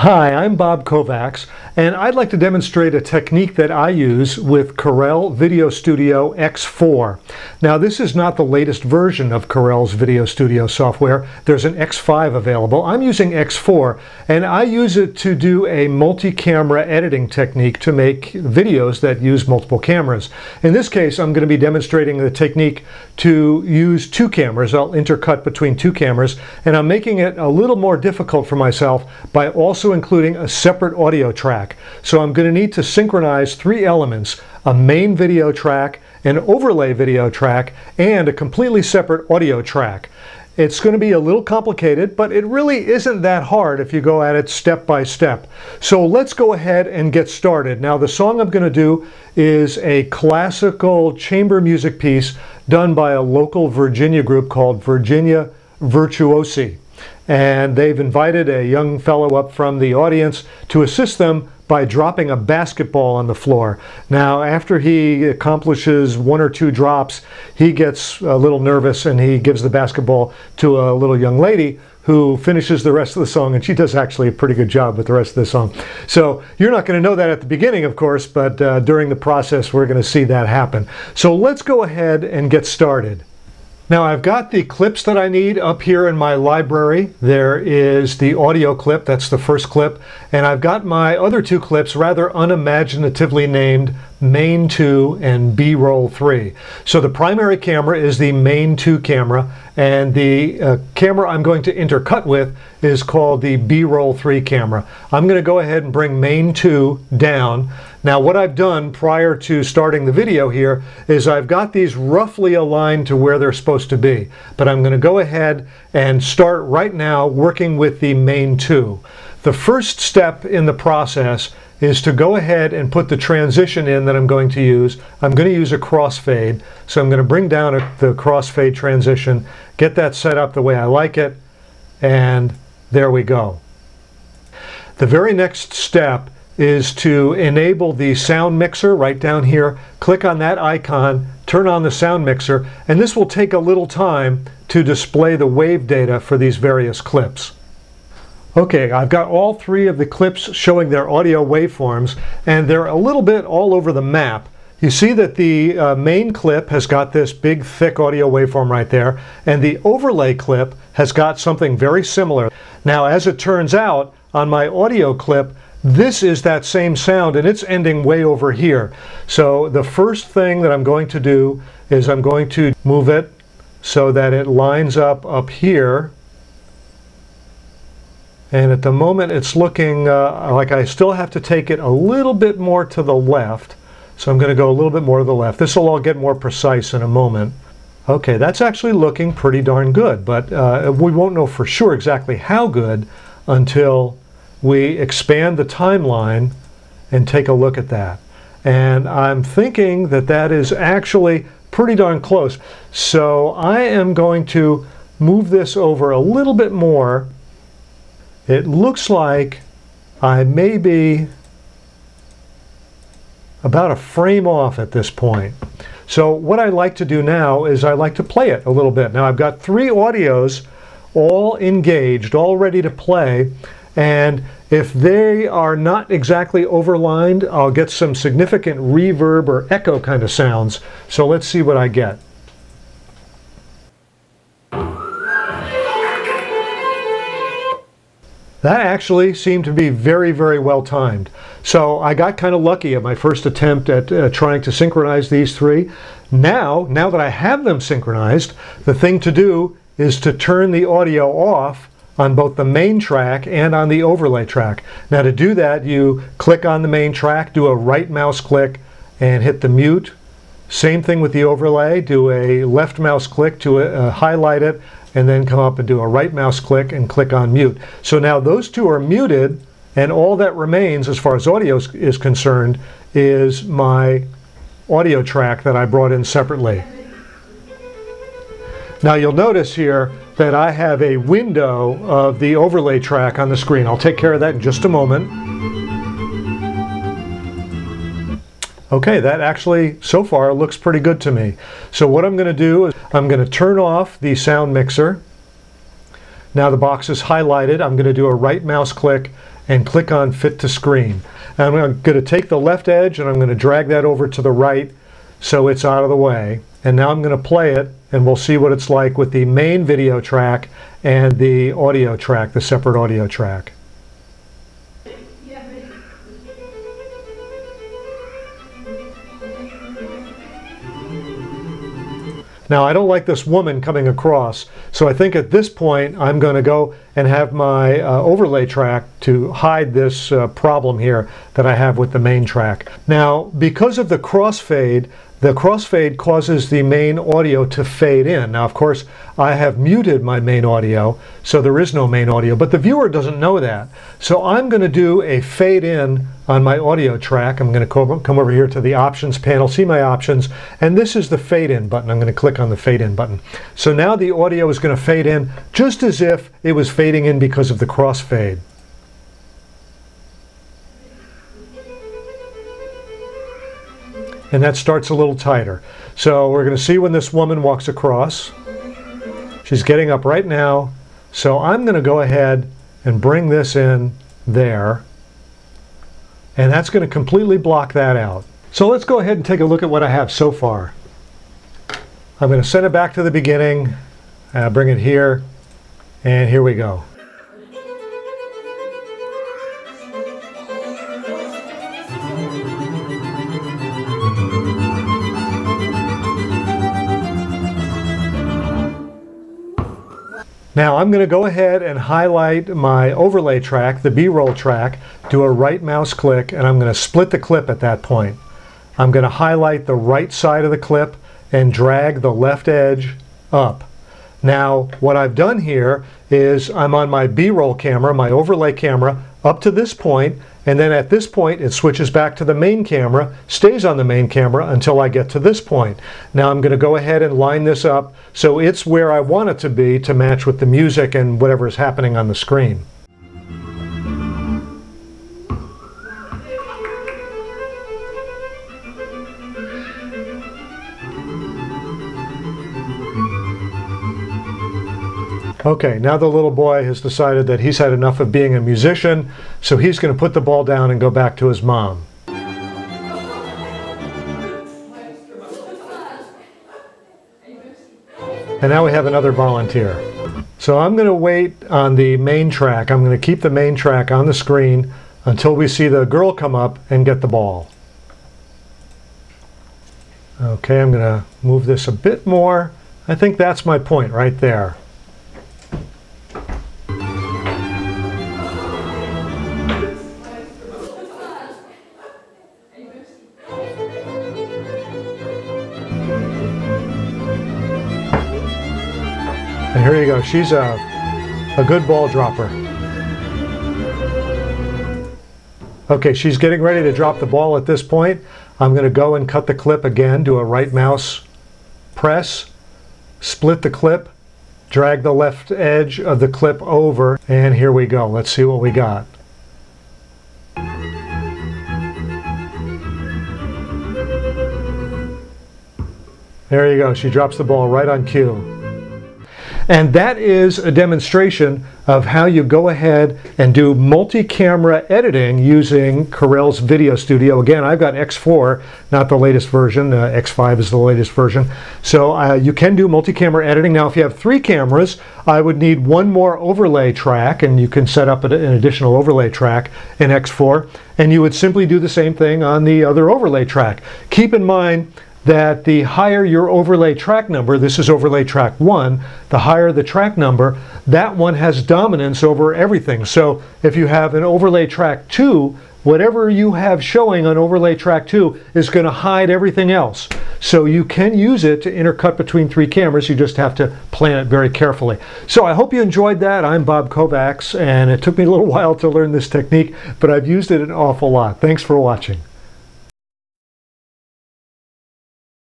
Hi, I'm Bob Kovacs, and I'd like to demonstrate a technique that I use with Corel Video Studio X4. Now, this is not the latest version of Corel's Video Studio software. There's an X5 available. I'm using X4, and I use it to do a multi-camera editing technique to make videos that use multiple cameras. In this case, I'm going to be demonstrating the technique to use two cameras. I'll intercut between two cameras, and I'm making it a little more difficult for myself by also also including a separate audio track. So I'm going to need to synchronize three elements, a main video track, an overlay video track, and a completely separate audio track. It's going to be a little complicated, but it really isn't that hard if you go at it step by step. So let's go ahead and get started. Now the song I'm going to do is a classical chamber music piece done by a local Virginia group called Virginia Virtuosi and they've invited a young fellow up from the audience to assist them by dropping a basketball on the floor. Now, after he accomplishes one or two drops, he gets a little nervous and he gives the basketball to a little young lady who finishes the rest of the song, and she does actually a pretty good job with the rest of the song. So you're not going to know that at the beginning, of course, but uh, during the process, we're going to see that happen. So let's go ahead and get started. Now I've got the clips that I need up here in my library. There is the audio clip, that's the first clip, and I've got my other two clips rather unimaginatively named main 2 and b-roll 3. So the primary camera is the main 2 camera and the uh, camera I'm going to intercut with is called the b-roll 3 camera. I'm going to go ahead and bring main 2 down. Now what I've done prior to starting the video here is I've got these roughly aligned to where they're supposed to be. But I'm going to go ahead and start right now working with the main 2. The first step in the process is to go ahead and put the transition in that I'm going to use. I'm going to use a crossfade, so I'm going to bring down a, the crossfade transition, get that set up the way I like it, and there we go. The very next step is to enable the sound mixer right down here. Click on that icon, turn on the sound mixer, and this will take a little time to display the wave data for these various clips. Okay, I've got all three of the clips showing their audio waveforms, and they're a little bit all over the map. You see that the uh, main clip has got this big thick audio waveform right there, and the overlay clip has got something very similar. Now, as it turns out, on my audio clip, this is that same sound and it's ending way over here. So the first thing that I'm going to do is I'm going to move it so that it lines up up here and at the moment it's looking uh, like I still have to take it a little bit more to the left. So I'm going to go a little bit more to the left. This will all get more precise in a moment. Okay, that's actually looking pretty darn good, but uh, we won't know for sure exactly how good until we expand the timeline and take a look at that. And I'm thinking that that is actually pretty darn close. So I am going to move this over a little bit more it looks like I may be about a frame off at this point. So what I like to do now is I like to play it a little bit. Now I've got three audios all engaged, all ready to play, and if they are not exactly overlined, I'll get some significant reverb or echo kind of sounds. So let's see what I get. That actually seemed to be very, very well timed. So I got kind of lucky at my first attempt at uh, trying to synchronize these three. Now, now that I have them synchronized, the thing to do is to turn the audio off on both the main track and on the overlay track. Now to do that, you click on the main track, do a right mouse click and hit the mute. Same thing with the overlay, do a left mouse click to uh, highlight it and then come up and do a right mouse click and click on mute. So now those two are muted and all that remains as far as audio is concerned is my audio track that I brought in separately. Now you'll notice here that I have a window of the overlay track on the screen. I'll take care of that in just a moment. Okay, that actually so far looks pretty good to me. So what I'm going to do is I'm going to turn off the sound mixer. Now the box is highlighted. I'm going to do a right mouse click and click on Fit to Screen. And I'm going to take the left edge and I'm going to drag that over to the right so it's out of the way. And now I'm going to play it and we'll see what it's like with the main video track and the audio track, the separate audio track. Now I don't like this woman coming across, so I think at this point I'm going to go and have my uh, overlay track to hide this uh, problem here that I have with the main track. Now because of the crossfade, the crossfade causes the main audio to fade in. Now, of course, I have muted my main audio, so there is no main audio, but the viewer doesn't know that. So I'm going to do a fade in on my audio track. I'm going to come over here to the options panel, see my options, and this is the fade in button. I'm going to click on the fade in button. So now the audio is going to fade in just as if it was fading in because of the crossfade. And that starts a little tighter. So we're going to see when this woman walks across. She's getting up right now. So I'm going to go ahead and bring this in there. And that's going to completely block that out. So let's go ahead and take a look at what I have so far. I'm going to send it back to the beginning, uh, bring it here, and here we go. Now I'm going to go ahead and highlight my overlay track, the B-roll track, do a right mouse click, and I'm going to split the clip at that point. I'm going to highlight the right side of the clip and drag the left edge up. Now what I've done here is I'm on my B-roll camera, my overlay camera, up to this point, and then at this point it switches back to the main camera, stays on the main camera until I get to this point. Now I'm going to go ahead and line this up so it's where I want it to be to match with the music and whatever is happening on the screen. Okay, now the little boy has decided that he's had enough of being a musician, so he's going to put the ball down and go back to his mom. And now we have another volunteer. So I'm going to wait on the main track. I'm going to keep the main track on the screen until we see the girl come up and get the ball. Okay, I'm going to move this a bit more. I think that's my point right there. And here you go. She's a, a good ball dropper. Okay, she's getting ready to drop the ball at this point. I'm going to go and cut the clip again, do a right mouse press, split the clip, drag the left edge of the clip over, and here we go. Let's see what we got. There you go. She drops the ball right on cue. And that is a demonstration of how you go ahead and do multi-camera editing using Corel's Video Studio. Again, I've got X4, not the latest version. Uh, X5 is the latest version. So uh, you can do multi-camera editing. Now, if you have three cameras, I would need one more overlay track, and you can set up an additional overlay track in X4, and you would simply do the same thing on the other overlay track. Keep in mind, that the higher your overlay track number, this is overlay track one, the higher the track number, that one has dominance over everything. So if you have an overlay track two, whatever you have showing on overlay track 2 is going to hide everything else. So you can use it to intercut between three cameras. You just have to plan it very carefully. So I hope you enjoyed that. I'm Bob Kovacs, and it took me a little while to learn this technique, but I've used it an awful lot. Thanks for watching.